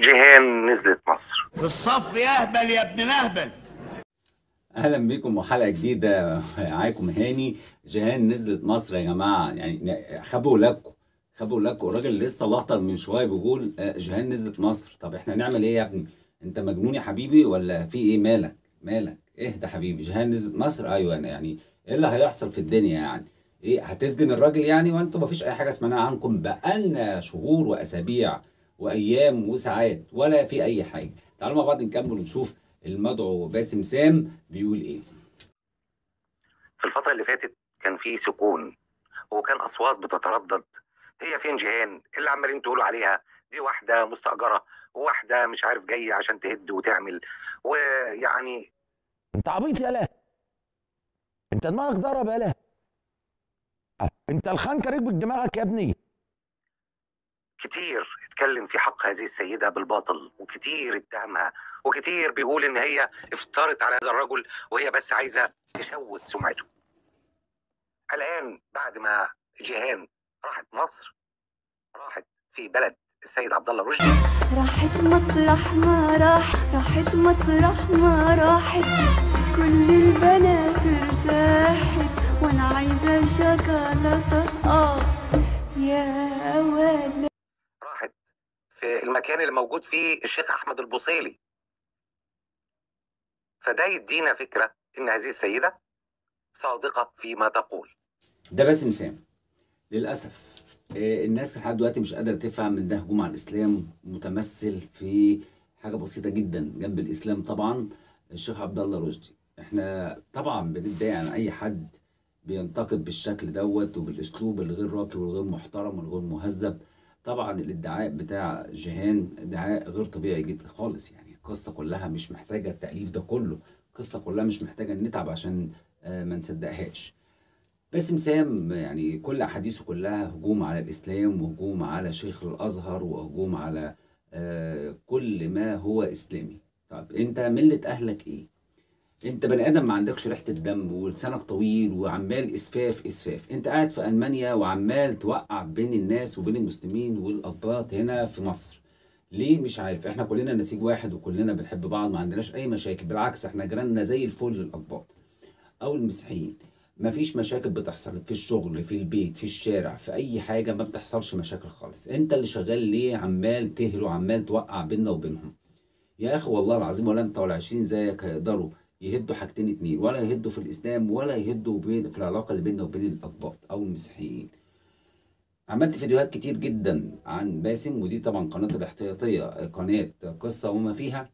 جيهان نزلت مصر. في الصف يهبل يا ابن نهبل أهلا بيكم وحلقة جديدة معاكم هاني. جيهان نزلت مصر يا جماعة. يعني خبوا لكم خبوا لكم الراجل لسه لقطه من شوية بيقول آه، جيهان نزلت مصر. طب إحنا نعمل إيه يا ابني؟ أنت مجنون يا حبيبي ولا في إيه؟ مالك مالك. اهدى حبيبي؟ جيهان نزلت مصر؟ أيوه أنا يعني إيه اللي هيحصل في الدنيا يعني؟ إيه هتسجن الراجل يعني؟ وأنتوا مفيش أي حاجة سمعناها عنكم بقالنا شهور وأسابيع. وأيام وساعات ولا في أي حاجة. تعالوا مع بعض نكمل ونشوف المدعو باسم سام بيقول إيه. في الفترة اللي فاتت كان في سكون وكان أصوات بتتردد. هي فين جيهان؟ اللي عمالين تقولوا عليها. دي واحدة مستأجرة وواحدة مش عارف جاية عشان تهد وتعمل. ويعني أنت عبيط يالا أنت دماغك ضرب يالا أنت الخنكة ركبت دماغك يا ابني. كتير اتكلم في حق هذه السيدة بالباطل وكتير اتهمها وكتير بيقول إن هي افترت على هذا الرجل وهي بس عايزة تسوت سمعته. الآن بعد ما جيهان راحت مصر راحت في بلد السيد عبد الله رشدي. راحت مطرح ما راح راحت مطرح ما راحت. كل البنات ارتاحت وأنا عايزة شوكولاتة. آه يا في المكان اللي موجود فيه الشيخ أحمد البوصيلي. فده يدينا فكرة إن هذه السيدة صادقة فيما تقول. ده باسم سام للأسف آه، الناس لحد دلوقتي مش قادرة تفهم إن ده هجوم على الإسلام متمثل في حاجة بسيطة جدا جنب الإسلام طبعا الشيخ عبد الله رشدي. إحنا طبعا بنتضايق عن أي حد بينتقد بالشكل دوت وبالأسلوب الغير راقي والغير محترم والغير مهذب. طبعا الادعاء بتاع جيهان ادعاء غير طبيعي جدا خالص. يعني القصة كلها مش محتاجة التأليف ده كله. القصة كلها مش محتاجة نتعب عشان آه، ما نصدقهاش. باسم سام يعني كل أحاديثه كلها هجوم على الإسلام وهجوم على شيخ الأزهر وهجوم على آه، كل ما هو إسلامي. طب أنت ملة أهلك إيه؟ انت بني آدم ما عندكش ريحة الدم ولسانك طويل وعمال إسفاف إسفاف. انت قاعد في ألمانيا وعمال توقع بين الناس وبين المسلمين والاقباط هنا في مصر. ليه؟ مش عارف. إحنا كلنا نسيج واحد وكلنا بنحب بعض ما عندناش أي مشاكل. بالعكس إحنا جيراننا زي الفل الاقباط أو المسيحيين. مفيش مشاكل بتحصل في الشغل في البيت في الشارع في أي حاجة ما بتحصلش مشاكل خالص. انت اللي شغال ليه؟ عمال تهري وعمال توقع بيننا وبينهم. يا أخي والله العظيم ولا انت ولا عشرين زيك هيقدروا يهدوا حاجتين اتنين ولا يهدوا في الإسلام ولا يهدوا بين في العلاقة اللي بيننا وبين الاقباط أو المسيحيين. عملت فيديوهات كتير جدا عن باسم ودي طبعا قناة الاحتياطية قناة قصة وما فيها.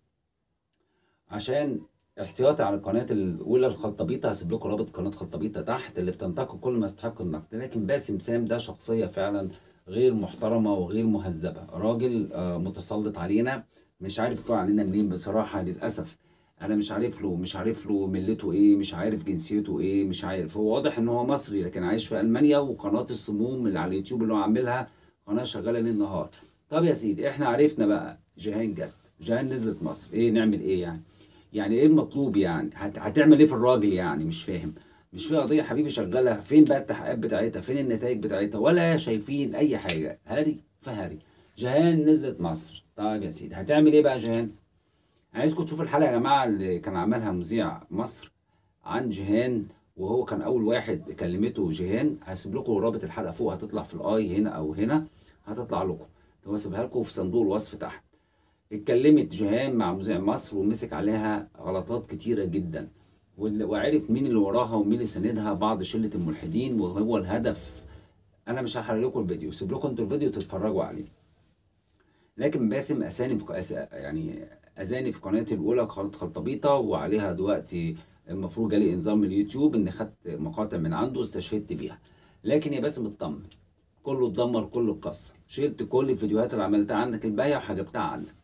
عشان احتياطي على القناة الأولى الخلطبيطه هسيب لكم رابط قناة خلطبيطه تحت اللي بتنتقد كل ما يستحق النقد. لكن باسم سام ده شخصية فعلا غير محترمة وغير مهذبة. راجل آه، متسلط علينا مش عارف علينا منين بصراحة للأسف. أنا مش عارف له مش عارف له ملته إيه مش عارف جنسيته إيه مش عارف. هو واضح ان هو مصري لكن عايش في ألمانيا وقناة السموم اللي على اليوتيوب اللي هو عاملها قناة شغالة ليل نهار. طب يا سيدي إحنا عرفنا بقى جيهان جت جيهان نزلت مصر. إيه نعمل إيه يعني؟ يعني إيه المطلوب يعني؟ هت... هتعمل إيه في الراجل يعني؟ مش فاهم. مش في قضية حبيبي شغالة فين بقى التحقيقات بتاعتها؟ فين النتائج بتاعتها؟ ولا شايفين أي حاجة. هري فهري جيهان نزلت مصر. طيب يا سيدي هتعمل إيه بقى جيهان عايزكم تشوفوا الحلقة يا جماعة اللي كان عملها مذيع مصر عن جيهان وهو كان أول واحد كلمته جيهان هسيب لكم رابط الحلقة فوق هتطلع في الآي هنا أو هنا هتطلع لكم. هسيبها لكم في صندوق الوصف تحت. اتكلمت جيهان مع مذيع مصر ومسك عليها غلطات كتيرة جدا. وعرف مين اللي وراها ومين اللي ساندها بعض شلة الملحدين وهو الهدف. أنا مش هحرق لكم الفيديو. سيب لكم أنتوا الفيديو تتفرجوا عليه. لكن باسم أساني. يعني أذاني في قناتي الأولى قناه خلطبيطة وعليها دلوقتي المفروض جالي انذار من اليوتيوب ان خدت مقاطع من عنده استشهدت بيها. لكن يا باسم اطمن كله اتدمر كله اتكسر. شلت كل الفيديوهات اللي عملتها عنك الباقيه وحجبتها عنك.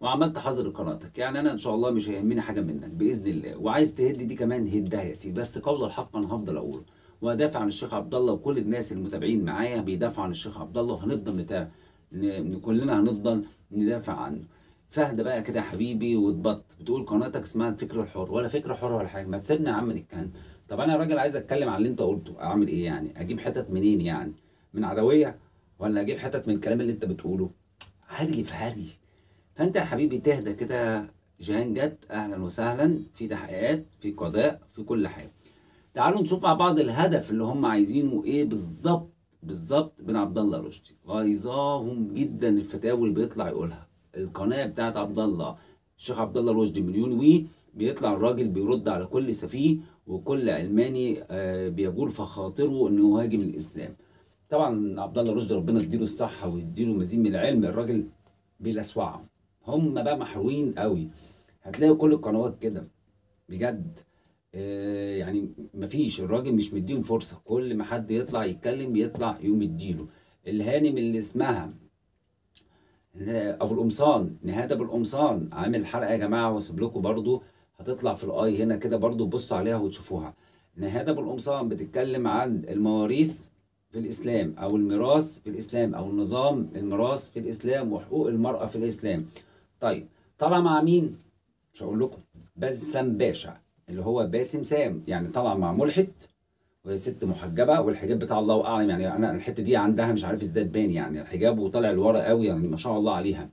وعملت حظر قناتك يعني أنا إن شاء الله مش هيهمني حاجة منك بإذن الله. وعايز تهد دي كمان هدها يا سيدي. بس قول الحق أنا هفضل أقوله. وادافع عن الشيخ عبد الله وكل الناس المتابعين معايا بيدافعوا عن الشيخ عبد الله. وهنفضل نتابع كلنا هنفضل ندافع عنه. فهد بقى كده يا حبيبي واتبط. بتقول قناتك اسمها الفكر الحر. ولا فكر حر ولا حاجة. ما تسيبني يا عم نتكلم. طب أنا راجل عايز أتكلم عن اللي أنت قلته. أعمل إيه يعني؟ أجيب حتت منين يعني؟ من عدوية ولا أجيب حتت من الكلام اللي أنت بتقوله؟ هري في هري. فأنت يا حبيبي تهدى كده. جيهان جت. أهلا وسهلا. في تحقيقات في قضاء في كل حاجة. تعالوا نشوف مع بعض الهدف اللي هم عايزينه إيه بالظبط. بالظبط. من عبد الله رشدي. غيظاهم جدا الفتاوي اللي بيطلع يقولها. القناة بتاعت عبد الله الشيخ عبد الله رشدي مليون وي بيطلع الراجل بيرد على كل سفيه وكل علماني آه، بيجول في خاطره إنه يهاجم الإسلام. طبعا عبد الله رشدي ربنا يديله الصحة ويديله مزيد من العلم الراجل بيلسوعهم هم بقى محروقين قوي. هتلاقي كل القنوات كده. بجد آه، يعني مفيش. الراجل مش مديهم فرصة. كل ما حد يطلع يتكلم يطلع يقوم يديله. الهانم اللي اسمها أبو القمصان نهاد أبو القمصان. عامل حلقة يا جماعة واسيب لكم برضو هتطلع في الآي هنا كده برضو بصوا عليها وتشوفوها. نهاد أبو القمصان بتتكلم عن المواريث في الإسلام أو الميراث في الإسلام أو نظام الميراث في الإسلام وحقوق المرأة في الإسلام. طيب طالع مع مين؟ مش هقول لكم باسم باشا اللي هو باسم سام. يعني طالع مع ملحد وهي ست محجبة والحجاب بتاع الله أعلم. يعني أنا الحتة دي عندها مش عارف إزاي تبان يعني. الحجاب وطالع لورا قوي يعني ما شاء الله عليها.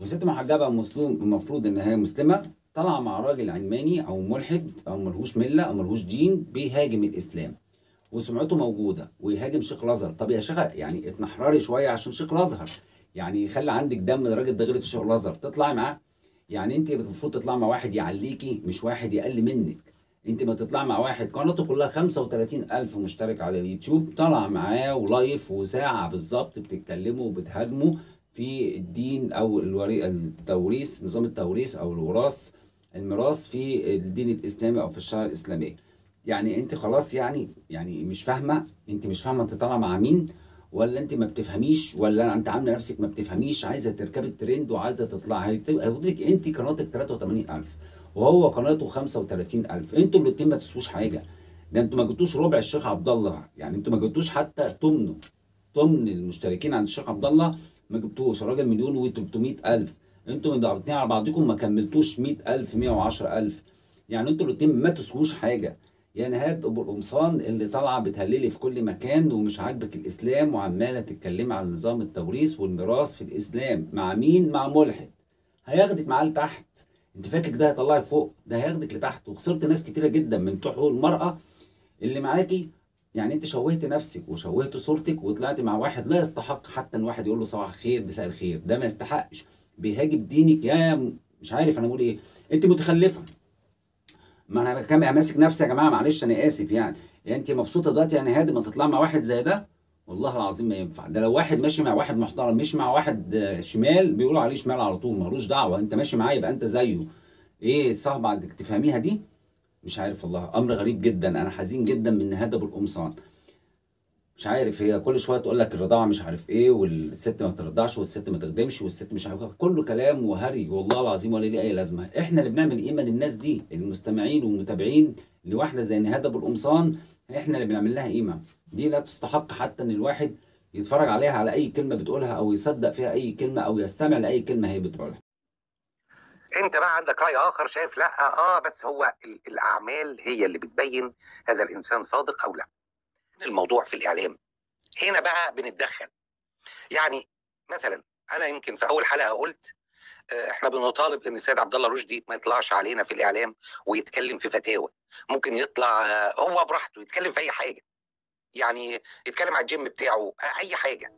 وست محجبة مسلم المفروض إن هي مسلمة. طالعه مع راجل علماني أو ملحد أو ملهوش ملة أو ملهوش دين بيهاجم الإسلام. وسمعته موجودة ويهاجم شيخ الأزهر. طب يا شيخ يعني اتنحرري شوية عشان شيخ الأزهر. يعني خلي عندك دم الراجل ده غير في شيخ الأزهر. تطلعي معاه. يعني أنت المفروض تطلع مع واحد يعليكي مش واحد يقل منك. انت ما تطلع مع واحد قناته كلها 35 ألف مشترك على اليوتيوب طلع معاه ولايف وساعة بالظبط بتتكلموا وبتهاجموا في الدين أو الوري التوريث نظام التوريث أو الوراث الميراث في الدين الإسلامي أو في الشريعة الإسلامية. يعني انت خلاص يعني يعني مش فاهمة انت مش فاهمة انت طالعه مع مين ولا انت ما بتفهميش ولا انت عاملة نفسك ما بتفهميش عايزة تركبي الترند وعايزة تطلعي هيقول انت قناتك 83000 وهو قناته 35000 أنتوا الاتنين ما تسووش حاجة. ده أنتوا ما جبتوش ربع الشيخ عبد الله. يعني أنتوا ما جبتوش حتى تمنه. تمن المشتركين عند الشيخ عبد الله ما جبتوش. الراجل مليون و300 ألف. أنتوا الاثنين على بعضكم ما كملتوش 100000 110000 يعني أنتوا الاتنين ما تسووش حاجة. يا نهاد أبو القمصان اللي طالعة بتهللي في كل مكان ومش عاجبك الإسلام وعمالة تتكلمي عن نظام التوريث والميراث في الإسلام. مع مين؟ مع ملحد. هياخدك معاه لتحت. انت فاكر ده هيطلعك فوق ده هياخدك لتحت. وخسرت ناس كتيرة جدا من بتوع حقوق المرأة اللي معاكي. يعني انت شوهت نفسك وشوهت صورتك وطلعت مع واحد لا يستحق حتى إن واحد يقول له صباح الخير مساء الخير. ده ما يستحقش. بيهاجم دينك يا مش عارف أنا أقول إيه. انت متخلفة. ما أنا ماسك نفسي يا جماعة معلش أنا آسف يعني. يعني انت مبسوطة دلوقتي يعني هادي ما تطلع مع واحد زي ده؟ والله العظيم ما ينفع. ده لو واحد ماشي مع واحد محترم مش مع واحد آه، شمال بيقولوا عليه شمال على طول ملوش دعوة انت ماشي معاه يبقى انت زيه. إيه صعب عندك تفهميها دي؟ مش عارف والله. أمر غريب جدا. أنا حزين جدا من نهاد ابو القمصان مش عارف هي كل شوية تقول لك الرضاعة مش عارف إيه والست ما ترضعش والست ما تخدمش والست مش عارف كله كلام وهري. والله العظيم ولا ليه أي لازمة. إحنا اللي بنعمل قيمه للناس دي المستمعين والمتابعين لواحدة زي نهاد ابو القمصان إحنا اللي بنعمل لها قيمه دي لا تستحق حتى إن الواحد يتفرج عليها على أي كلمة بتقولها أو يصدق فيها أي كلمة أو يستمع لأي كلمة هي بتقولها. أنت بقى عندك رأي آخر شايف لأ آه بس هو ال- الأعمال هي اللي بتبين هذا الإنسان صادق أو لأ. الموضوع في الإعلام. هنا بقى بنتدخل. يعني مثلا أنا يمكن في أول حلقة قلت آه، إحنا بنطالب إن السيد عبد الله رشدي ما يطلعش علينا في الإعلام ويتكلم في فتاوى. ممكن يطلع آه، هو براحته يتكلم في أي حاجة. يعني يتكلم على الجيم بتاعه أي حاجة.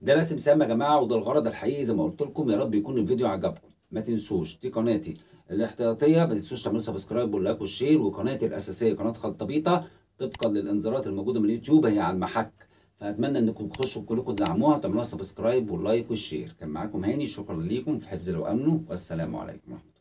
ده باسم سام يا جماعة وده الغرض الحقيقي زي ما قلت لكم يا رب يكون الفيديو عجبكم. ما تنسوش دي قناتي الاحتياطية ما تنسوش تعملوا subscribe وال like وال share وقناتي الأساسية قناة خلطبيطه طبقا للإنذارات الموجودة من اليوتيوب هي على المحك. فأتمنى إنكم تخشوا كلكم تدعموها وتعملوها subscribe وال like وال share. كان معاكم هاني شكرا ليكم في حفظ الله وامنه والسلام عليكم ورحمة